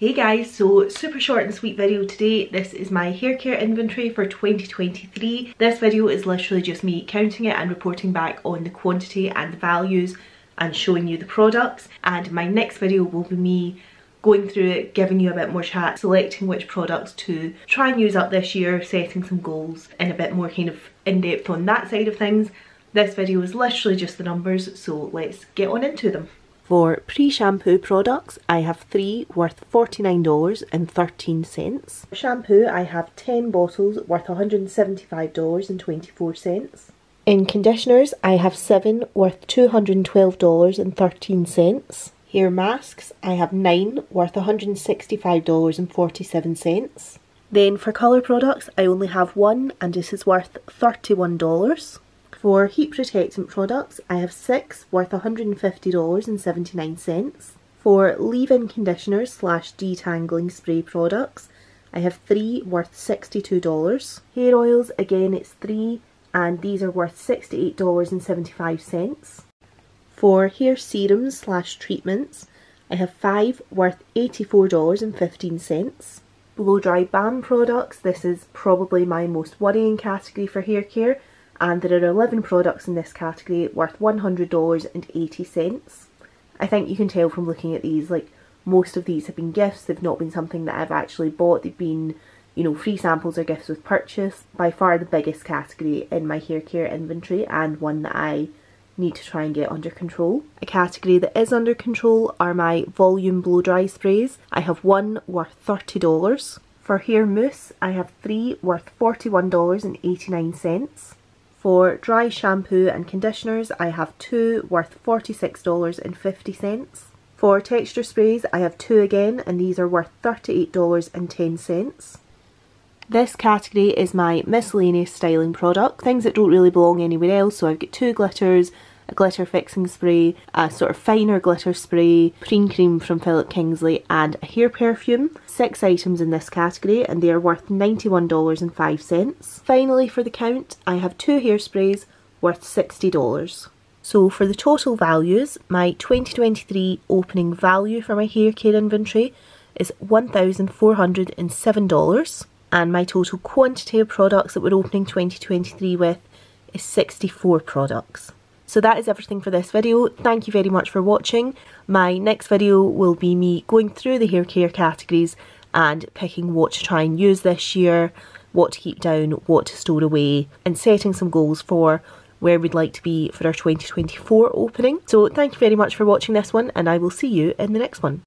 Hey guys, so super short and sweet video today. This is my hair care inventory for 2023. This video is literally just me counting it and reporting back on the quantity and the values and showing you the products. And my next video will be me going through it, giving you a bit more chat, selecting which products to try and use up this year, setting some goals and a bit more kind of in-depth on that side of things. This video is literally just the numbers, so let's get on into them. For pre-shampoo products, I have three worth $49.13. For shampoo, I have 10 bottles worth $175.24. In conditioners, I have seven worth $212.13. Hair masks, I have nine worth $165.47. Then for colour products, I only have one and this is worth $31. For heat protectant products, I have six worth $150.79. For leave-in conditioners slash detangling spray products, I have three worth $62. Hair oils, again it's three and these are worth $68.75. For hair serums slash treatments, I have five worth $84.15. Blow dry balm products, this is probably my most worrying category for hair care and there are 11 products in this category worth $100.80. I think you can tell from looking at these, like most of these have been gifts, they've not been something that I've actually bought, they've been, you know, free samples or gifts with purchase. By far the biggest category in my hair care inventory and one that I need to try and get under control. A category that is under control are my volume blow dry sprays. I have one worth $30. For hair mousse, I have three worth $41.89. For dry shampoo and conditioners, I have two worth $46.50. For texture sprays, I have two again, and these are worth $38.10. This category is my miscellaneous styling product, things that don't really belong anywhere else. So I've got two glitters, a glitter fixing spray, a sort of finer glitter spray, preen cream from Philip Kingsley and a hair perfume. Six items in this category and they are worth $91.05. Finally for the count I have two hairsprays worth $60. So for the total values, my 2023 opening value for my hair care inventory is $1,407 and my total quantity of products that we're opening 2023 with is 64 products. So that is everything for this video. Thank you very much for watching. My next video will be me going through the hair care categories and picking what to try and use this year, what to keep down, what to store away, and setting some goals for where we'd like to be for our 2024 opening. So thank you very much for watching this one and I will see you in the next one.